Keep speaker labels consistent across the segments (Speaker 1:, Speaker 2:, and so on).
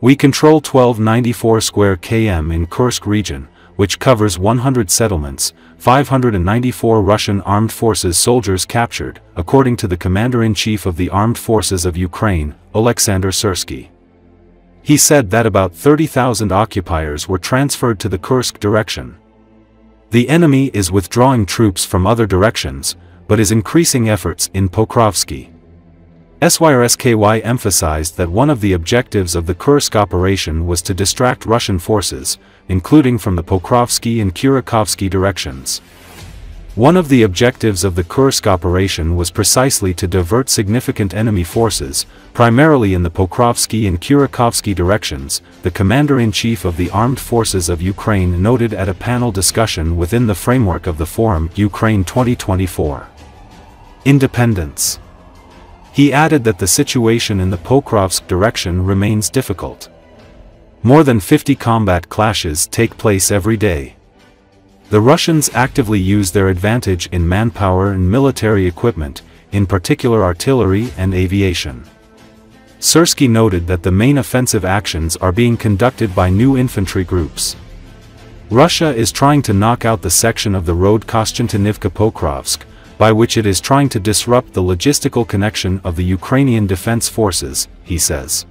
Speaker 1: We control 1294 square km in Kursk region, which covers 100 settlements, 594 Russian armed forces soldiers captured, according to the Commander-in-Chief of the Armed Forces of Ukraine, Oleksandr Syrsky. He said that about 30,000 occupiers were transferred to the Kursk direction. The enemy is withdrawing troops from other directions, but is increasing efforts in Pokrovsky. SYRSKY emphasized that one of the objectives of the Kursk operation was to distract Russian forces, including from the Pokrovsky and Kurakhovsky directions. One of the objectives of the Kursk operation was precisely to divert significant enemy forces, primarily in the Pokrovsky and Kurakhovsky directions, the Commander-in-Chief of the Armed Forces of Ukraine noted at a panel discussion within the framework of the Forum Ukraine 2024. Independence He added that the situation in the Pokrovsk direction remains difficult. More than 50 combat clashes take place every day. The Russians actively use their advantage in manpower and military equipment, in particular artillery and aviation. Syrsky noted that the main offensive actions are being conducted by new infantry groups. Russia is trying to knock out the section of the road Kostiantynivka-Pokrovsk, by which it is trying to disrupt the logistical connection of the Ukrainian defense forces, he says.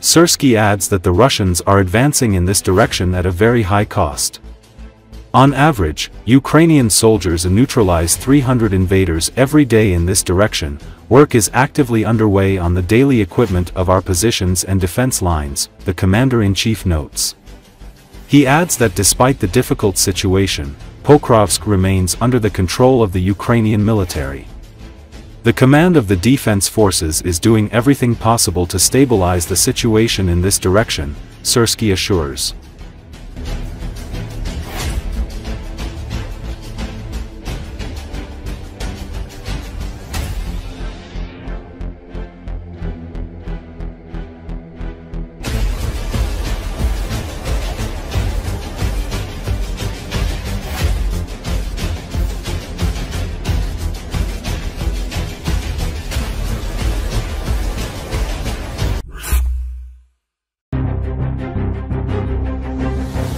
Speaker 1: Syrsky adds that the Russians are advancing in this direction at a very high cost. On average, Ukrainian soldiers neutralize 300 invaders every day in this direction. Work is actively underway on the daily equipment of our positions and defense lines, the commander-in-chief notes. He adds that despite the difficult situation, Pokrovsk remains under the control of the Ukrainian military. The command of the defense forces is doing everything possible to stabilize the situation in this direction, Syrsky assures.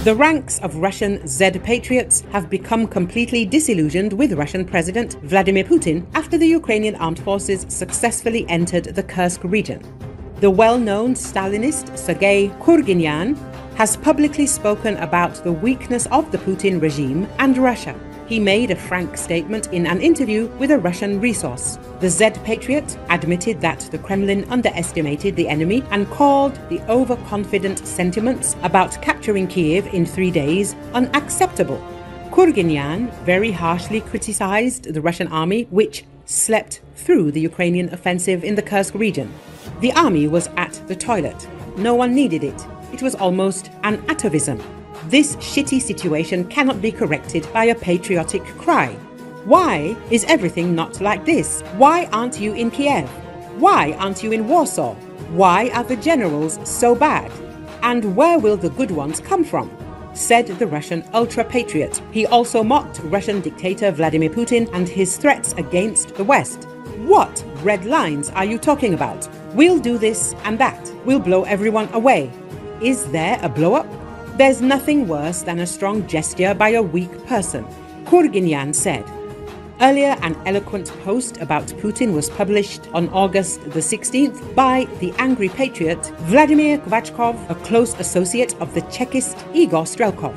Speaker 2: The ranks of Russian Z patriots have become completely disillusioned with Russian President Vladimir Putin after the Ukrainian armed forces successfully entered the Kursk region. The well known Stalinist Sergei Kurginyan has publicly spoken about the weakness of the Putin regime and Russia he made a frank statement in an interview with a Russian resource. The Z Patriot admitted that the Kremlin underestimated the enemy and called the overconfident sentiments about capturing Kiev in three days unacceptable. Kurginyan very harshly criticized the Russian army, which slept through the Ukrainian offensive in the Kursk region. The army was at the toilet. No one needed it. It was almost an atavism. This shitty situation cannot be corrected by a patriotic cry. Why is everything not like this? Why aren't you in Kiev? Why aren't you in Warsaw? Why are the generals so bad? And where will the good ones come from? said the Russian ultra patriot. He also mocked Russian dictator Vladimir Putin and his threats against the West. What red lines are you talking about? We'll do this and that. We'll blow everyone away. Is there a blow up? There's nothing worse than a strong gesture by a weak person, Kurginyan said. Earlier, an eloquent post about Putin was published on August the 16th by the angry patriot Vladimir Kvachkov, a close associate of the Chekist Igor Strelkov.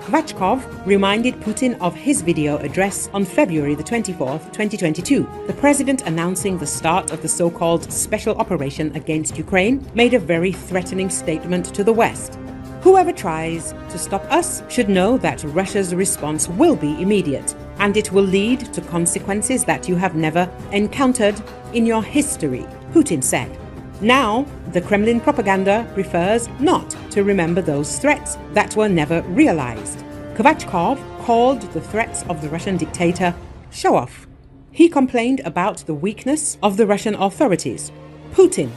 Speaker 2: Kvachkov reminded Putin of his video address on February the 24th, 2022. The president announcing the start of the so-called special operation against Ukraine made a very threatening statement to the West. Whoever tries to stop us should know that Russia's response will be immediate, and it will lead to consequences that you have never encountered in your history, Putin said. Now, the Kremlin propaganda prefers not to remember those threats that were never realized. Kvachkov called the threats of the Russian dictator show off. He complained about the weakness of the Russian authorities. Putin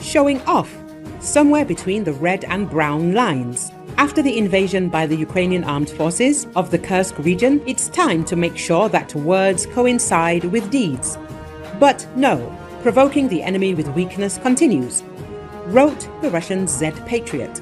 Speaker 2: showing off somewhere between the red and brown lines. After the invasion by the Ukrainian armed forces of the Kursk region, it's time to make sure that words coincide with deeds. But no, provoking the enemy with weakness continues. wrote the Russian Z Patriot.